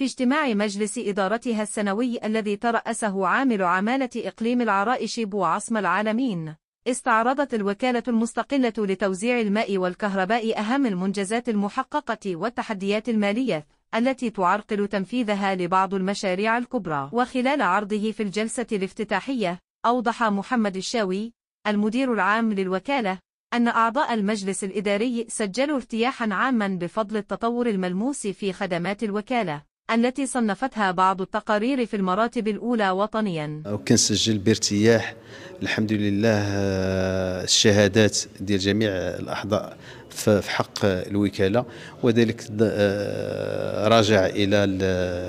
في اجتماع مجلس إدارتها السنوي الذي ترأسه عامل عمالة إقليم العرائش بوعصم العالمين. استعرضت الوكالة المستقلة لتوزيع الماء والكهرباء أهم المنجزات المحققة والتحديات المالية التي تعرقل تنفيذها لبعض المشاريع الكبرى. وخلال عرضه في الجلسة الافتتاحية أوضح محمد الشاوي المدير العام للوكالة أن أعضاء المجلس الإداري سجلوا ارتياحا عاما بفضل التطور الملموس في خدمات الوكالة. التي صنفتها بعض التقارير في المراتب الأولى وطنيا. وكنسجل بارتياح الحمد لله آه، الشهادات ديال جميع الأعضاء في حق الوكالة. وذلك آه، راجع إلى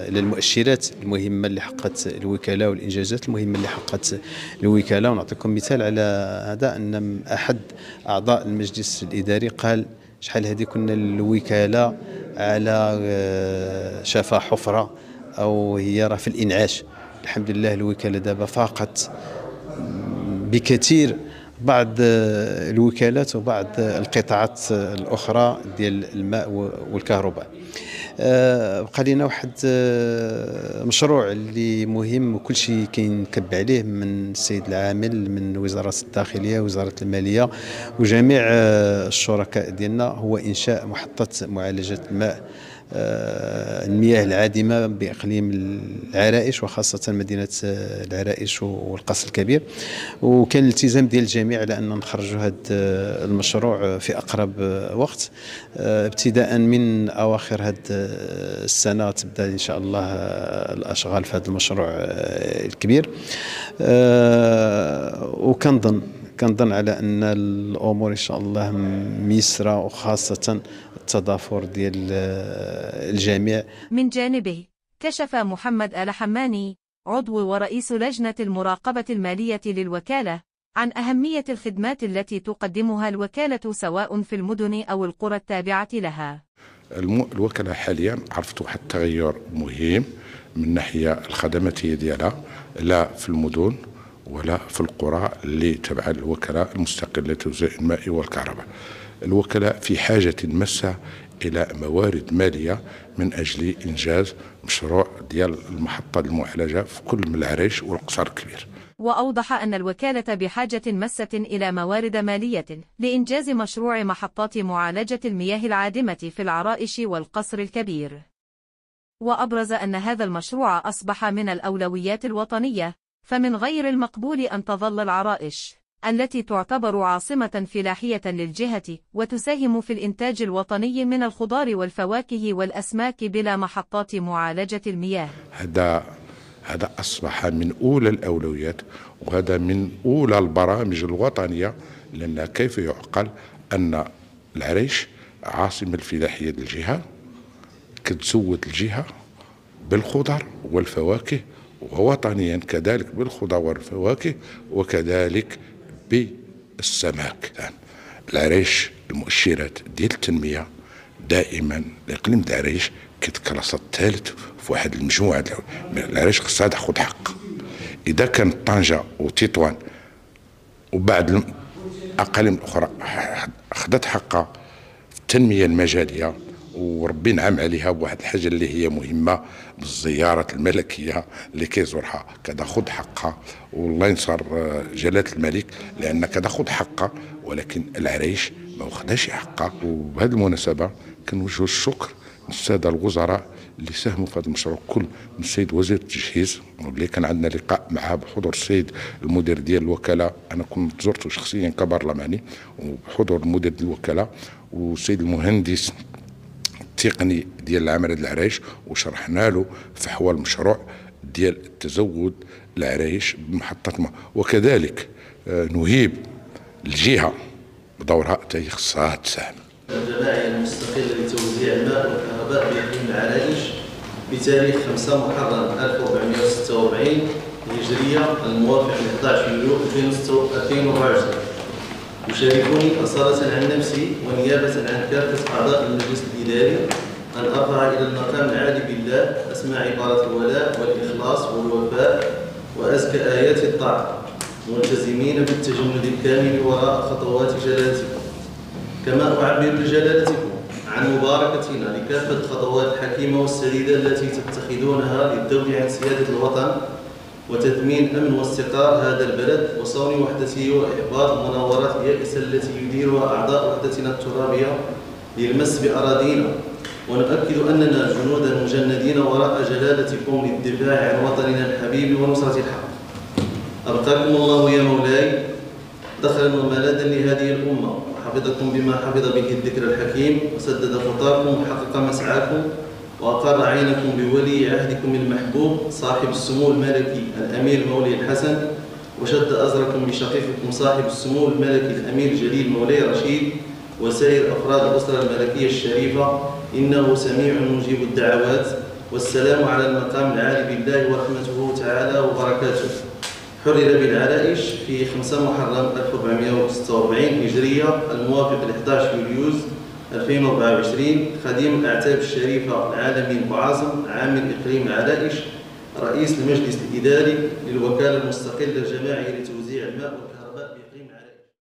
إلى المؤشرات المهمة اللي حققت الوكالة والإنجازات المهمة اللي حققت الوكالة. ونعطيكم مثال على هذا أن أحد أعضاء المجلس الإداري قال شحال هذه كنا الوكالة على آه، شفا حفرة أو هي راه في الإنعاش. الحمد لله الوكالة دابا فاقت بكثير. بعض الوكالات وبعض القطاعات الأخرى ديال الماء والكهرباء. آه، بقى لنا واحد آه، مشروع اللي مهم وكل شيء كينكب عليه من السيد العامل من وزارة الداخلية وزارة المالية وجميع آه، الشركاء ديالنا هو إنشاء محطة معالجة الماء المياه العادمة بإقليم العرائش وخاصة مدينة آه، العرائش والقصر الكبير. وكان الالتزام ديال الجميع على أن نخرجوا هذا آه، المشروع في أقرب وقت. ابتداء من أواخر هذه السنة تبدأ إن شاء الله الأشغال في هذا المشروع الكبير. وكنظن كنظن على أن الأمور إن شاء الله ميسرة وخاصة التضافر ديال الجميع. من جانبه كشف محمد آل حماني عضو ورئيس لجنة المراقبة المالية للوكالة عن أهمية الخدمات التي تقدمها الوكالة سواء في المدن أو القرى التابعة لها. الوكالة حاليا عرفت واحد التغير مهم من ناحية الخدماتية ديالها لا في المدن ولا في القرى اللي تبع الوكالة المستقلة لتوزيع الماء والكهرباء. الوكلاء في حاجة ماسة إلى موارد مالية من أجل إنجاز مشروع ديال المحطة المعالجة في كل العريش والقصر الكبير. وأوضح أن الوكالة بحاجة ماسة إلى موارد مالية لإنجاز مشروع محطات معالجة المياه العادمة في العرائش والقصر الكبير. وأبرز أن هذا المشروع أصبح من الأولويات الوطنية فمن غير المقبول أن تظل العرائش التي تعتبر عاصمة فلاحية للجهة وتساهم في الإنتاج الوطني من الخضار والفواكه والأسماك بلا محطات معالجة المياه. هذا هذا أصبح من أولى الأولويات وهذا من أولى البرامج الوطنية لأن كيف يعقل أن العريش عاصمة الفلاحية للجهة كتزود الجهة بالخضر والفواكه ووطنيا كذلك بالخضر والفواكه وكذلك بالسماك. العريش المؤشرات ديال التنمية دائما الاقليم تاع العريش كيتكلاص الثالث في واحد المجموعة العريش. خصها تاخذ حق. إذا كانت طنجة وتطوان وبعد الاقاليم الأخرى اخذت حقها في التنمية المجالية وربي نعم عليها بواحد الحاجة اللي هي مهمة بالزيارات الملكية اللي كيزورها. كتاخذ حقها. والله ينصر آه، جلالة الملك لأن كتاخذ حقها ولكن العريش ما واخداش حقها. وبهذه المناسبة كنوجه الشكر للسادة الوزراء اللي ساهموا في هذا المشروع كل من السيد وزير التجهيز. واللي كان عندنا لقاء معه بحضور السيد المدير ديال الوكالة. أنا كنت زرته شخصيا كبرلماني وبحضور المدير ديال الوكالة. والسيد المهندس التقني ديال العمل العرايش وشرحنا له فحوى المشروع ديال التزود العرايش بمحطة الماء وكذلك آه، نهيب الجهة بدورها تاهي خصها تساهم الجماعية المستقلة لتوزيع الماء والكهرباء بإقليم العرايش بتاريخ 5 محرم 1446 هجرية الموافق ل 11 يوليو 2024 يشاركني أصالة عن نفسي ونيابة عن كافة أعضاء المجلس الإداري. أن أرفع إلى المقام العالي بالله أسماء عبارة الولاء والإخلاص والوفاء وأزكى آيات الطاعة. ملتزمين بالتجمد الكامل وراء خطوات جلالتكم. كما أعبر لجلالتكم عن مباركتنا لكافة الخطوات الحكيمة والسديدة التي تتخذونها للذب عن سيادة الوطن. وتثمين أمن واستقرار هذا البلد وصون وحدته وإحباط المناورات اليائسة التي يديرها أعضاء وحدتنا الترابية للمس بأراضينا. ونؤكد أننا جنودا مجندين وراء جلالتكم للدفاع عن وطننا الحبيب ونصرة الحق. أبقاكم الله يا مولاي دخلا وملاذا لهذه الأمة. وحفظكم بما حفظ به الذكر الحكيم. وسدد خطاكم وحقق مسعاكم. وأقر عينكم بولي عهدكم المحبوب صاحب السمو الملكي الأمير مولي الحسن. وشد أزركم بشقيقكم صاحب السمو الملكي الأمير جليل مولاي رشيد. وسائر أفراد الأسرة الملكية الشريفة إنه سميع مجيب الدعوات. والسلام على المقام العالي بالله ورحمته تعالى وبركاته. حرر بالعرائش في 5 محرم 1446 هجرية الموافق ل 11 يوليوز. 2024 خديم الأعتاب الشريفة العالمي المعظم عامل إقليم العرائش رئيس المجلس الإداري للوكالة المستقلة الجماعية لتوزيع الماء والكهرباء.